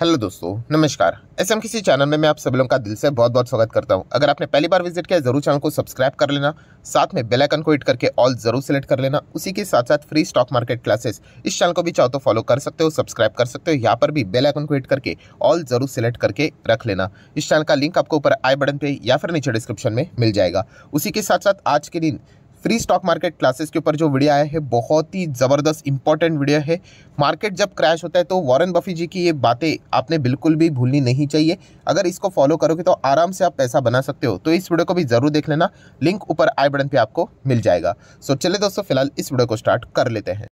Hello दोस्तों, नमस्कार। S M किसी चैनल में, मैं आप सभी लोगों का दिल से बहुत बहुत स्वागत करता हूँ। अगर आपने पहली बार विज़िट किया ज़रूर चैनल को सब्सक्राइब कर लेना। साथ में बेल आइकन को हिट करके ऑल ज़रूर सेलेक्ट कर लेना। उसी के साथ साथ फ्री स्टॉक मार्केट क्लासेस इस चैनल को भी चाहो तो फॉलो कर सकते हो सब्सक्राइब कर सकते हो। यहाँ पर भी बेल आइकन को हिट करके ऑल ज़रूर सेलेक्ट करके रख लेना। इस चैनल का लिंक आपको ऊपर आई बटन पर या फिर नीचे डिस्क्रिप्शन में मिल जाएगा। उसी के साथ साथ आज के दिन फ्री स्टॉक मार्केट क्लासेस के ऊपर जो वीडियो आया है बहुत ही ज़बरदस्त इंपॉर्टेंट वीडियो है। मार्केट जब क्रैश होता है तो वॉरेन बफी जी की ये बातें आपने बिल्कुल भी भूलनी नहीं चाहिए। अगर इसको फॉलो करोगे तो आराम से आप पैसा बना सकते हो। तो इस वीडियो को भी ज़रूर देख लेना। लिंक ऊपर आई बटन पर आपको मिल जाएगा। सो चलिए दोस्तों फ़िलहाल इस वीडियो को स्टार्ट कर लेते हैं।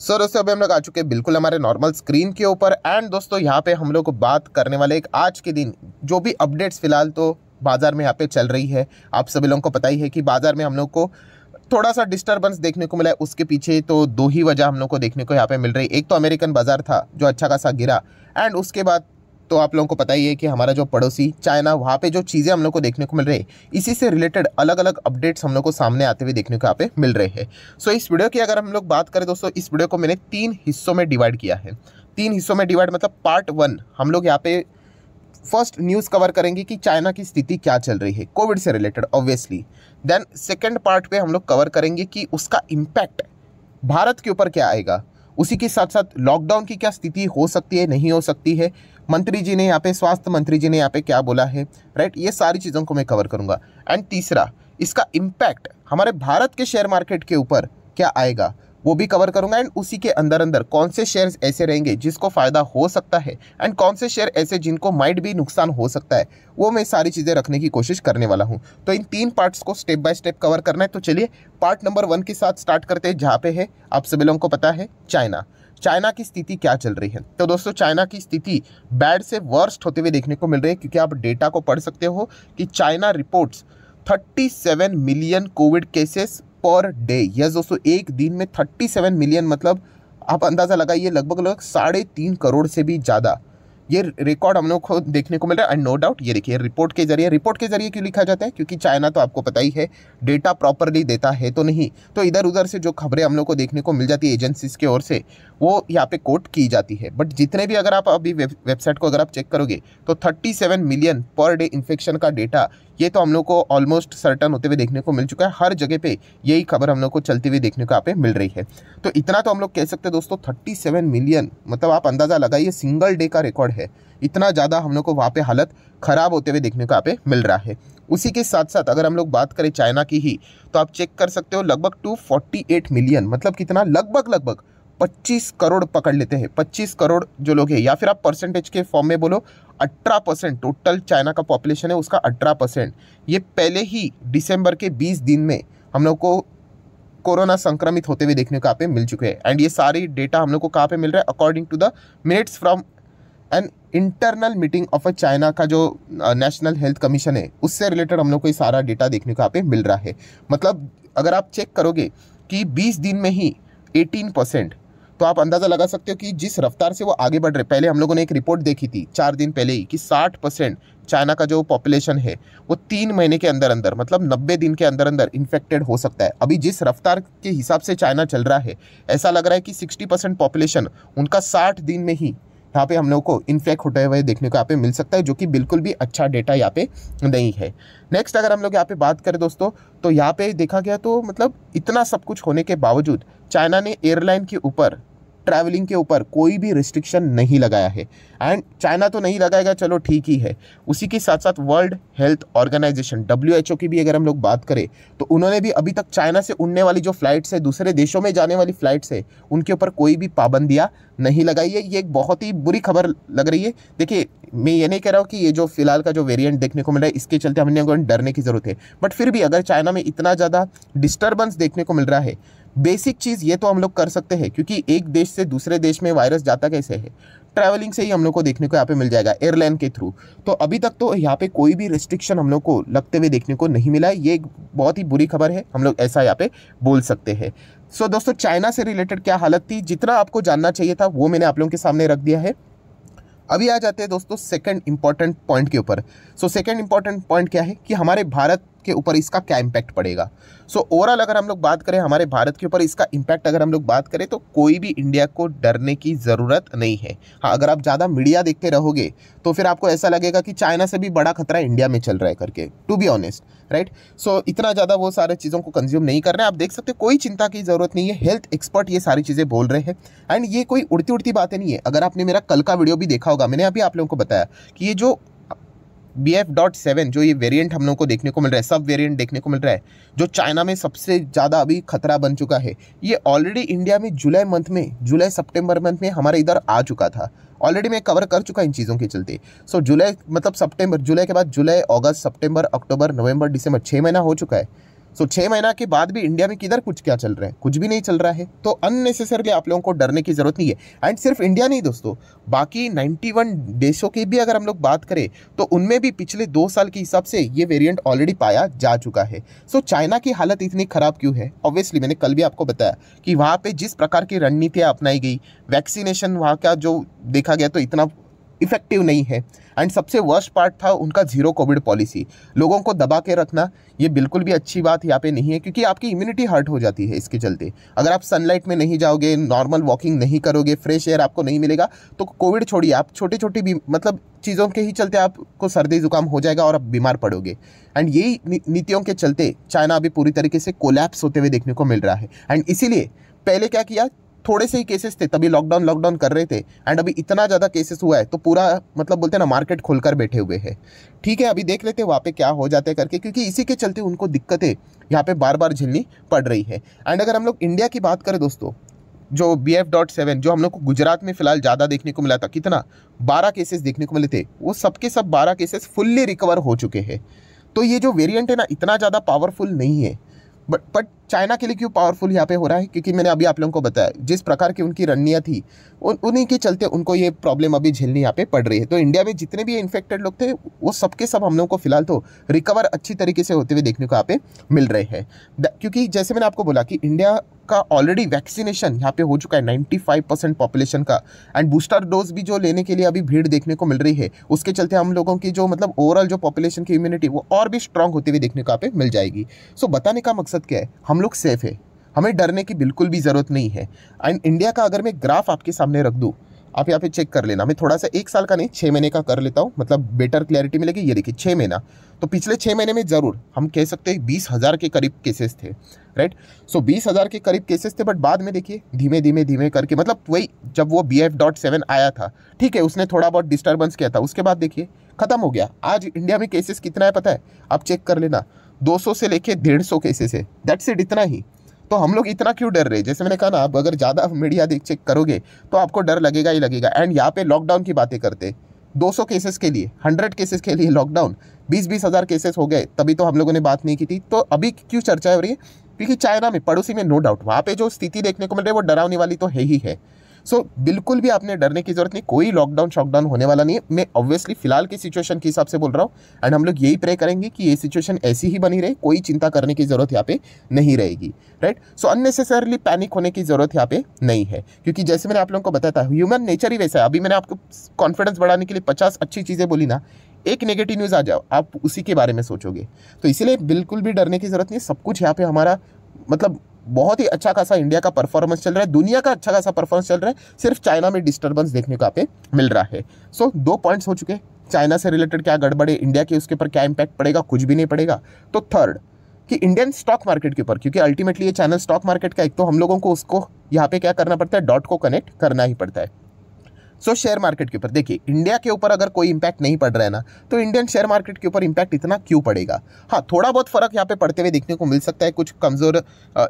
सो so, दोस्तों अभी हम लोग आ चुके हैं बिल्कुल हमारे नॉर्मल स्क्रीन के ऊपर। एंड दोस्तों यहाँ पे हम लोग बात करने वाले एक आज के दिन जो भी अपडेट्स फ़िलहाल तो बाज़ार में यहाँ पे चल रही है। आप सभी लोगों को पता ही है कि बाज़ार में हम लोग को थोड़ा सा डिस्टर्बेंस देखने को मिला है। उसके पीछे तो दो ही वजह हम लोग को देखने को यहाँ पे मिल रही एक तो अमेरिकन बाज़ार था जो अच्छा खासा गिरा। एंड उसके बाद तो आप लोगों को पता ही है कि हमारा जो पड़ोसी चाइना वहाँ पे जो चीज़ें हम लोग को देखने को मिल रही है इसी से रिलेटेड अलग अलग अपडेट्स हम लोग को सामने आते हुए देखने को यहाँ पे मिल रहे हैं। सो so, इस वीडियो की अगर हम लोग बात करें दोस्तों इस वीडियो को मैंने तीन हिस्सों में डिवाइड किया है। तीन हिस्सों में डिवाइड मतलब पार्ट वन हम लोग यहाँ पे फ़र्स्ट न्यूज़ कवर करेंगे कि चाइना की स्थिति क्या चल रही है, कोविड से related obviously then second part पे हम लोग कवर करेंगे कि उसका इम्पैक्ट भारत के ऊपर क्या आएगा। उसी के साथ साथ लॉकडाउन की क्या स्थिति हो सकती है, नहीं हो सकती है, मंत्री जी ने यहाँ पे, स्वास्थ्य मंत्री जी ने यहाँ पे क्या बोला है राइट ये सारी चीज़ों को मैं कवर करूँगा। एंड तीसरा, इसका इम्पैक्ट हमारे भारत के शेयर मार्केट के ऊपर क्या आएगा? वो भी कवर करूँगा एंड उसी के अंदर अंदर कौन से शेयर्स ऐसे रहेंगे जिसको फ़ायदा हो सकता है एंड कौन से शेयर ऐसे जिनको माइट भी नुकसान हो सकता है, वो मैं सारी चीज़ें रखने की कोशिश करने वाला हूँ। तो इन तीन पार्ट्स को स्टेप बाय स्टेप कवर करना है तो चलिए पार्ट नंबर वन के साथ स्टार्ट करते हैं, जहाँ पे है, आप सभी लोगों को पता है चाइना चाइना की स्थिति क्या चल रही है? तो दोस्तों चाइना की स्थिति बैड से वर्स्ट होते हुए देखने को मिल रही है, क्योंकि आप डेटा को पढ़ सकते हो कि China reports 37 million Covid cases per day, yes दोस्तों, एक दिन में थर्टी सेवन मिलियन मतलब आप अंदाज़ा लगाइए, लगभग लगभग साढ़े तीन करोड़ से भी ज़्यादा। ये रिकॉर्ड हम लोग को देखने को मिल रहा है एंड नो डाउट ये देखिए रिपोर्ट के ज़रिए रिपोर्ट के ज़रिए क्यों लिखा जाता है? क्योंकि चाइना तो आपको पता ही है डेटा प्रॉपरली देता है तो नहीं। तो इधर उधर से जो खबरें हम लोग को देखने को मिल जाती है एजेंसीज की ओर से, वो यहाँ पे कोट की जाती है। बट जितने भी अगर आप अभी वेबसाइट को अगर आप चेक करोगे तो thirty million per day infection का डेटा ये तो हम लोग को ऑलमोस्ट सर्टन होते हुए देखने को मिल चुका है। हर जगह पे यही खबर हम लोग को चलती हुई देखने को यहाँ पे मिल रही है। तो इतना तो हम लोग कह सकते हैं दोस्तों थर्टी सेवन मिलियन मतलब आप अंदाज़ा लगाइए सिंगल डे का रिकॉर्ड है। इतना ज़्यादा हम लोग को वहाँ पे हालत ख़राब होते हुए देखने को यहाँ पे मिल रहा है। उसी के साथ साथ अगर हम लोग बात करें चाइना की ही तो आप चेक कर सकते हो, लगभग टू फोर्टी एट मिलियन मतलब कितना? लगभग लगभग 25 करोड़ पकड़ लेते हैं। 25 करोड़ जो लोग हैं, या फिर आप परसेंटेज के फॉर्म में बोलो 18 परसेंट टोटल चाइना का पॉपुलेशन है, उसका 18 परसेंट। ये पहले ही दिसंबर के 20 दिन में हम लोग को कोरोना संक्रमित होते हुए देखने को यहाँ पे मिल चुके हैं। एंड ये सारी डेटा हम लोग को कहाँ पे मिल रहा है? According to the minutes from an internal meeting of a China का जो नेशनल हेल्थ कमीशन है, उससे रिलेटेड हम लोग को ये सारा डेटा देखने को यहाँ पे मिल रहा है। मतलब अगर आप चेक करोगे कि 20 दिन में ही 18 परसेंट तो आप अंदाज़ा लगा सकते हो कि जिस रफ्तार से वो आगे बढ़ रहे, पहले हम लोगों ने एक रिपोर्ट देखी थी चार दिन पहले ही कि 60 परसेंट चाइना का जो पॉपुलेशन है, वो तीन महीने के अंदर अंदर मतलब नब्बे दिन के अंदर अंदर इन्फेक्टेड हो सकता है। अभी जिस रफ्तार के हिसाब से चाइना चल रहा है, ऐसा लग रहा है कि सिक्सटी परसेंट पॉपुलेशन उनका साठ दिन में ही यहाँ पे हम लोग को इन्फेक्ट होते हुए देखने को यहाँ पे मिल सकता है, जो कि बिल्कुल भी अच्छा डेटा यहाँ पे नहीं है। नेक्स्ट अगर हम लोग यहाँ पे बात करें दोस्तों तो यहाँ पे देखा गया तो मतलब इतना सब कुछ होने के बावजूद चाइना ने एयरलाइन के ऊपर ट्रैवलिंग के ऊपर कोई भी रिस्ट्रिक्शन नहीं लगाया है। एंड चाइना तो नहीं लगाएगा, चलो ठीक ही है। उसी के साथ साथ वर्ल्ड हेल्थ ऑर्गेनाइजेशन डब्ल्यू की भी अगर हम लोग बात करें तो उन्होंने भी अभी तक चाइना से उड़ने वाली जो फ्लाइट्स है, दूसरे देशों में जाने वाली फ्लाइट्स है, उनके ऊपर कोई भी पाबंदियाँ नहीं लगाई है। ये एक बहुत ही बुरी खबर लग रही है। देखिए, मैं ये नहीं कह रहा हूँ कि ये जो फ़िलहाल का जो वेरिएंट देखने को मिल रहा है, इसके चलते हमें डरने की ज़रूरत है। बट फिर भी अगर चाइना में इतना ज़्यादा डिस्टर्बेंस देखने को मिल रहा है बेसिक चीज़ ये तो हम लोग कर सकते हैं क्योंकि एक देश से दूसरे देश में वायरस जाता कैसे है? ट्रैवलिंग से ही हम लोग को देखने को यहाँ पे मिल जाएगा एयरलाइन के थ्रू तो अभी तक तो यहाँ पे कोई भी रिस्ट्रिक्शन हम लोग को लगते हुए देखने को नहीं मिला है। ये एक बहुत ही बुरी खबर है हम लोग ऐसा यहाँ पे बोल सकते हैं। सो so, दोस्तों चाइना से रिलेटेड क्या हालत थी? जितना आपको जानना चाहिए था वो मैंने आप लोगों के सामने रख दिया है। अभी आ जाते हैं दोस्तों सेकंड इंपॉर्टेंट पॉइंट के ऊपर. सो सेकंड इंपॉर्टेंट पॉइंट क्या है? कि हमारे भारत के ऊपर इसका क्या इम्पैक्ट पड़ेगा? सो ओवरऑल अगर हम लोग बात करें हमारे भारत के ऊपर इसका इम्पैक्ट अगर हम लोग बात करें तो कोई भी इंडिया को डरने की ज़रूरत नहीं है। हाँ अगर आप ज़्यादा मीडिया देखते रहोगे तो फिर आपको ऐसा लगेगा कि चाइना से भी बड़ा खतरा इंडिया में चल रहा है करके to be honest right so इतना ज़्यादा वो सारे चीज़ों को कंज्यूम नहीं कर रहे हैं। आप देख सकते कोई चिंता की ज़रूरत नहीं है। हेल्थ एक्सपर्ट ये सारी चीज़ें बोल रहे हैं। एंड ये कोई उड़ती उड़ती बातें नहीं है। अगर आपने मेरा कल का वीडियो भी देखा होगा, मैंने अभी आप लोगों को बताया कि ये जो बी एफ़ डॉट सेवन जो ये वेरिएंट हम लोग को देखने को मिल रहा है सब वेरिएंट देखने को मिल रहा है जो चाइना में सबसे ज़्यादा अभी खतरा बन चुका है ये ऑलरेडी इंडिया में जुलाई मंथ में जुलाई सितंबर मंथ में हमारे इधर आ चुका था। ऑलरेडी मैं कवर कर चुका इन चीज़ों के चलते। सो so, जुलाई मतलब सितंबर जुलाई के बाद जुलाई अगस्त सितंबर अक्टूबर नवंबर दिसंबर छः महीना हो चुका है। सो छः महीना के बाद भी इंडिया में किधर कुछ क्या चल रहा है? कुछ भी नहीं चल रहा है। तो अननेसेसरली आप लोगों को डरने की ज़रूरत नहीं है। एंड सिर्फ़ इंडिया नहीं दोस्तों बाकी 91 देशों की भी अगर हम लोग बात करें तो उनमें भी पिछले दो साल के हिसाब से ये वेरिएंट ऑलरेडी पाया जा चुका है। सो so, चाइना की हालत इतनी खराब क्यों है? ऑब्वियसली मैंने कल भी आपको बताया कि वहाँ पर जिस प्रकार की रणनीतियाँ अपनाई गई वैक्सीनेशन वहाँ का जो देखा गया तो इतना इफ़ेक्टिव नहीं है। एंड सबसे वर्स्ट पार्ट था उनका ज़ीरो कोविड पॉलिसी लोगों को दबा के रखना, ये बिल्कुल भी अच्छी बात यहाँ पे नहीं है, क्योंकि आपकी इम्यूनिटी हर्ट हो जाती है इसके चलते। अगर आप सनलाइट में नहीं जाओगे नॉर्मल वॉकिंग नहीं करोगे फ्रेश एयर आपको नहीं मिलेगा तो कोविड छोड़िए। आप छोटी छोटी भी मतलब चीज़ों के ही चलते आपको सर्दी जुकाम हो जाएगा और आप बीमार पड़ोगे। एंड यही नीतियों के चलते चाइना अभी पूरी तरीके से कोलैप्स होते हुए देखने को मिल रहा है। एंड इसीलिए पहले क्या किया? थोड़े से ही केसेस थे, तभी लॉकडाउन लॉकडाउन कर रहे थे एंड अभी इतना ज़्यादा केसेस हुआ है तो पूरा मतलब बोलते हैं ना मार्केट खोलकर बैठे हुए हैं। ठीक है, अभी देख लेते हैं वहाँ पे क्या हो जाते करके, क्योंकि इसी के चलते उनको दिक्कतें यहाँ पे बार बार झेलनी पड़ रही है। एंड अगर हम लोग इंडिया की बात करें दोस्तों, जो बी एफ़ डॉट सेवन जो हम लोग को गुजरात में फ़िलहाल ज़्यादा देखने को मिला था, कितना? बारह केसेस देखने को मिले थे, वो सबके सब बारह केसेस फुल्ली रिकवर हो चुके हैं। तो ये जो वेरिएंट है ना, इतना ज़्यादा पावरफुल नहीं है। बट बट चाइना के लिए क्यों पावरफुल यहाँ पे हो रहा है? क्योंकि मैंने अभी आप लोगों को बताया जिस प्रकार की उनकी रणनीतियाँ थी उन उन्हीं के चलते उनको ये प्रॉब्लम अभी झेलनी यहाँ पे पड़ रही है। तो इंडिया में जितने भी इन्फेक्टेड लोग थे वो सबके सब हम लोगों को फ़िलहाल तो रिकवर अच्छी तरीके से होते हुए देखने को यहाँ पे मिल रहे हैं। क्योंकि जैसे मैंने आपको बोला कि इंडिया का ऑलरेडी वैक्सीनेशन यहाँ पे हो चुका है 95 परसेंट पॉपुलेशन का। एंड बूस्टर डोज भी जो लेने के लिए अभी भीड़ देखने को मिल रही है उसके चलते हम लोगों की जो मतलब ओवरऑल जो पॉपुलेशन की इम्यूनिटी वो और भी स्ट्रांग होती हुई देखने को यहाँ पे मिल जाएगी। सो so, बताने का मकसद क्या है? हम लोग सेफ़ है। हमें डरने की बिल्कुल भी ज़रूरत नहीं है। एंड इंडिया का अगर मैं ग्राफ आपके सामने रख दूँ, आप यहाँ पे चेक कर लेना। मैं थोड़ा सा एक साल का नहीं छः महीने का कर लेता हूँ। मतलब बेटर क्लैरिटी मिलेगी। ये देखिए छः महीना। तो पिछले छः महीने में ज़रूर, हम कह सकते हैं बीस हज़ार के करीब केसेस थे राइट सो बीस हज़ार के करीब केसेस थे बट बाद में देखिए, धीमे धीमे धीमे करके मतलब वही जब वो बी एफ़ डॉट सेवन आया था, ठीक है, उसने थोड़ा बहुत डिस्टर्बेंस किया था। उसके बाद देखिए, ख़त्म हो गया। आज इंडिया में केसेस कितना है पता है? आप चेक कर लेना। दो सौ से लेके डेढ़ सौ केसेस है। दैट्स इट इतना ही। तो हम लोग इतना क्यों डर रहे? हैं जैसे मैंने कहा ना, आप अगर ज़्यादा मीडिया देख चेक करोगे तो आपको डर लगेगा ही लगेगा। एंड यहाँ पे लॉकडाउन की बातें करते 200 केसेस के लिए 100 केसेस के लिए लॉकडाउन बीस बीस हज़ार केसेस हो गए, तभी तो हम लोगों ने बात नहीं की थी। तो अभी क्यों चर्चा हो रही है? क्योंकि चाइना में, पड़ोसी में नो डाउट वहाँ पे जो स्थिति देखने को मिल रही है, वो डरावने वाली तो है ही है। सो so, बिल्कुल भी आपने डरने की ज़रूरत नहीं कोई लॉकडाउन शॉकडाउन होने वाला नहीं है। मैं ऑब्वियसली फ़िलहाल की सिचुएशन के हिसाब से बोल रहा हूँ एंड हम लोग यही प्रे करेंगे कि ये सिचुएशन ऐसी ही बनी रहे कोई चिंता करने की ज़रूरत यहाँ पे नहीं रहेगी राइट सो अननेसेसरली पैनिक होने की ज़रूरत यहाँ पे नहीं है क्योंकि जैसे मैंने आप लोगों को बताया था ह्यूमन नेचर ही वैसा है। अभी मैंने आपको कॉन्फिडेंस बढ़ाने के लिए पचास अच्छी चीज़ें बोली ना एक नेगेटिव न्यूज़ आ जाओ आप उसी के बारे में सोचोगे। तो इसीलिए बिल्कुल भी डरने की ज़रूरत नहीं सब कुछ यहाँ पे हमारा मतलब बहुत ही अच्छा खासा इंडिया का परफॉर्मेंस चल रहा है। दुनिया का अच्छा खासा परफॉर्मेंस चल रहा है। सिर्फ़ चाइना में डिस्टर्बेंस देखने को आप मिल रहा है। सो so, दो पॉइंट्स हो चुके चाइना से रिलेटेड क्या गड़बड़े इंडिया के उसके ऊपर क्या इंपैक्ट पड़ेगा कुछ भी नहीं पड़ेगा। तो थर्ड कि इंडियन स्टॉक मार्केट के ऊपर क्योंकि अल्टीमेटली ये चैनल स्टॉक मार्केट का एक तो हम लोगों को उसको यहाँ पे क्या करना पड़ता है डॉट को कनेक्ट करना ही पड़ता है। सो शेयर मार्केट के ऊपर। देखिए इंडिया के ऊपर अगर कोई इंपैक्ट नहीं पड़ रहा है ना तो इंडियन शेयर मार्केट के ऊपर इंपैक्ट इतना क्यों पड़ेगा? हाँ थोड़ा बहुत फ़र्क यहाँ पे पड़ते हुए देखने को मिल सकता है। कुछ कमज़ोर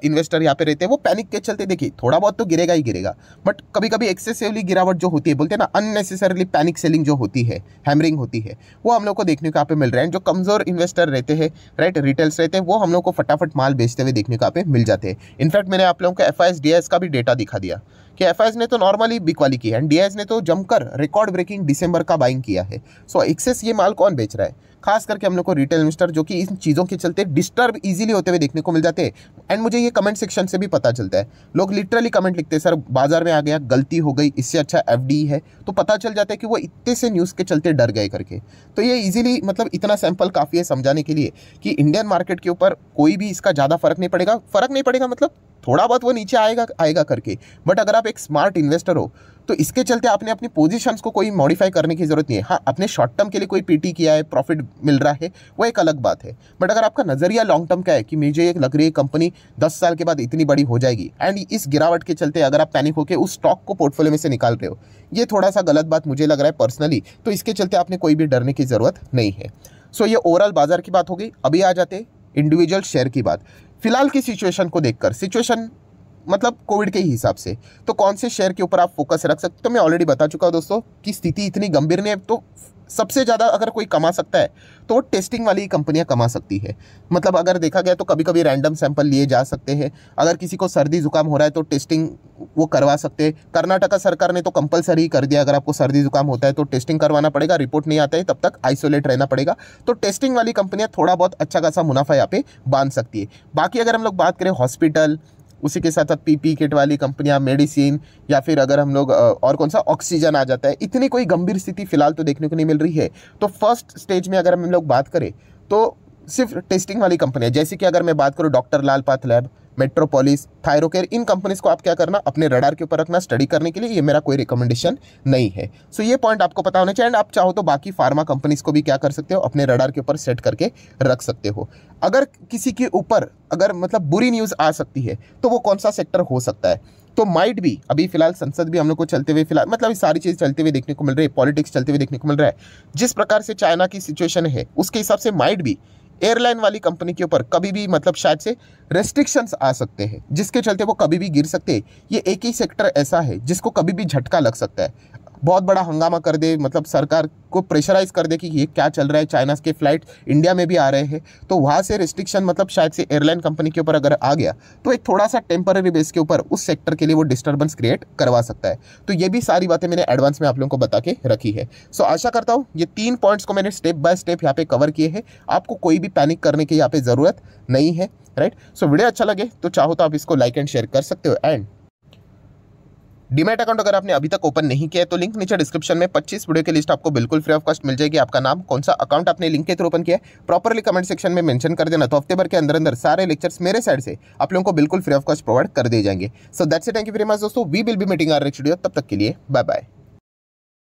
इन्वेस्टर यहाँ पे रहते हैं। वो पैनिक के चलते देखिए, थोड़ा बहुत तो गिरेगा ही गिरेगा। बट कभी कभी एक्सेसिवली गिरावट जो होती है, बोलते हैं ना अननेसेसरली पैनिक सेलिंग जो होती है हैमरिंग होती है, वो हम लोग को देखने को यहाँ पे मिल रहे हैं। जो कमज़ोर इन्वेस्टर रहते हैं राइट रिटेल्स रहते हैं, वो हम लोग को फटाफट माल बेचते हुए देखने को यहाँ पे मिल जाते हैं। इनफैक्ट मैंने आप लोगों को एफ़ का भी डेटा दिखा दिया। कि एफ़ ने तो नॉर्मली बिक वाली की है। एंड डी ने तो जमकर रिकॉर्ड ब्रेकिंग दिसंबर का बाइंग किया है। सो so, एक्सेस ये माल कौन बेच रहा है? खास करके हम लोग को रिटेल इन्वेस्टर जो कि इन चीज़ों के चलते डिस्टर्ब इजीली होते हुए देखने को मिल जाते हैं। एंड मुझे ये कमेंट सेक्शन से भी पता चलता है। लोग लिटरली कमेंट लिखते हैं, सर, बाज़ार में आ गया, गलती हो गई, इससे अच्छा एफडी है। तो पता चल जाता है कि वो इतने से न्यूज़ के चलते डर गए करके। तो ये ईजिली मतलब इतना सैंपल काफ़ी है समझाने के लिए कि इंडियन मार्केट के ऊपर कोई भी इसका ज़्यादा फ़र्क नहीं पड़ेगा। फ़र्क नहीं पड़ेगा मतलब थोड़ा बहुत वो नीचे आएगा आएगा करके। बट अगर आप एक स्मार्ट इन्वेस्टर हो तो इसके चलते आपने अपनी पोजीशंस को कोई मॉडिफाई करने की ज़रूरत नहीं है। हाँ अपने शॉर्ट टर्म के लिए कोई पीटी किया है प्रॉफिट मिल रहा है, वो एक अलग बात है। बट अगर आपका नज़रिया लॉन्ग टर्म का है कि मुझे एक लग रही है कंपनी दस साल के बाद इतनी बड़ी हो जाएगी एंड इस गिरावट के चलते अगर आप पैनिक होकर उस स्टॉक को पोर्टफोलियो में से निकाल रहे हो, ये थोड़ा सा गलत बात मुझे लग रहा है पर्सनली तो इसके चलते आपने कोई भी डरने की ज़रूरत नहीं है। सो ये ओवरऑल बाज़ार की बात होगी अभी आ जाते इंडिविजुअल शेयर की बात। फ़िलहाल की सिचुएशन को देखकर सिचुएशन मतलब कोविड के ही हिसाब से। तो कौन से शेयर के ऊपर आप फोकस रख सकते हो? तो मैं ऑलरेडी बता चुका हूँ दोस्तों कि स्थिति इतनी गंभीर नहीं है। तो सबसे ज़्यादा अगर कोई कमा सकता है तो वो टेस्टिंग वाली कंपनियाँ कमा सकती है। मतलब अगर देखा गया तो कभी कभी रैंडम सैंपल लिए जा सकते हैं। अगर किसी को सर्दी जुकाम हो रहा है तो टेस्टिंग वो करवा सकते हैं। कर्नाटका सरकार ने तो कंपलसरी कर दिया, अगर आपको सर्दी जुकाम होता है तो टेस्टिंग करवाना पड़ेगा रिपोर्ट नहीं आता है, तब तक आइसोलेट रहना पड़ेगा। तो टेस्टिंग वाली कंपनियाँ थोड़ा बहुत अच्छा खासा मुनाफा यहाँ पे बाँध सकती है। बाकी अगर हम लोग बात करें हॉस्पिटल उसी के साथ साथ पीपी किट वाली कंपनियाँ, मेडिसिन या फिर अगर हम लोग और कौन सा ऑक्सीजन आ जाता है, इतनी कोई गंभीर स्थिति फ़िलहाल तो देखने को नहीं मिल रही है। तो फ़र्स्ट स्टेज में अगर हम लोग बात करें तो सिर्फ़ टेस्टिंग वाली कंपनियाँ, जैसे कि अगर मैं बात करूँ doctor Lal path lab Metropolis Thyrocare इन कंपनीज़ को आप क्या करना अपने रडार के ऊपर रखना स्टडी करने के लिए ये मेरा कोई रिकमेंडेशन नहीं है। सो so, ये पॉइंट आपको पता होना चाहिए एंड आप चाहो तो बाकी फार्मा कंपनीज़ को भी क्या कर सकते हो अपने रडार के ऊपर सेट करके रख सकते हो। अगर किसी के ऊपर अगर मतलब बुरी न्यूज़ आ सकती है तो वो कौन सा सेक्टर हो सकता है? तो माइट भी अभी फ़िलहाल संसद भी हम लोग को चलते हुए फ़िलहाल मतलब सारी चीज़ चलते हुए देखने को मिल रही है पॉलिटिक्स चलते हुए देखने को मिल रहा है। जिस प्रकार से चाइना की सिचुएशन है उसके हिसाब से माइट भी एयरलाइन वाली कंपनी के ऊपर कभी भी मतलब शायद से रेस्ट्रिक्शंस आ सकते हैं, जिसके चलते वो कभी भी गिर सकते हैं। ये एक ही सेक्टर ऐसा है जिसको कभी भी झटका लग सकता है। बहुत बड़ा हंगामा कर दे मतलब सरकार को प्रेशराइज कर दे कि ये क्या चल रहा है चाइना के फ़्लाइट इंडिया में भी आ रहे हैं। तो वहाँ से रिस्ट्रिक्शन मतलब शायद से एयरलाइन कंपनी के ऊपर अगर आ गया तो एक थोड़ा सा टेम्पररी बेस के ऊपर उस सेक्टर के लिए वो डिस्टर्बेंस क्रिएट करवा सकता है। तो ये भी सारी बातें मैंने एडवांस में आप लोगों को बता के रखी है। सो आशा करता हूँ ये तीन पॉइंट्स को मैंने स्टेप बाय स्टेप यहाँ पे कवर किए हैं। आपको कोई भी पैनिक करने की यहाँ पे ज़रूरत नहीं है राइट सो वीडियो अच्छा लगे तो चाहो तो आप इसको लाइक एंड शेयर कर सकते हो। एंड डीमेट अकाउंट अगर आपने अभी तक ओपन नहीं किया है तो लिंक नीचे डिस्क्रिप्शन में 25 वीडियो की लिस्ट आपको बिल्कुल फ्री ऑफ़ कॉस्ट मिल जाएगी। आपका नाम, कौन सा अकाउंट आपने लिंक के थ्रू ओपन किया है प्रॉपरली कमेंट सेक्शन में मेंशन कर देना। तो हफ़्ते भर के अंदर अंदर सारे लेक्चर्स मेरे साइड से आप लोगों को बिल्कुल फ्री ऑफ़ कॉस्ट प्रोवाइड कर दिए जाएँगे। So that's thank you very much दोस्तों. We will be meeting our next video तब तक के लिए बाय बाय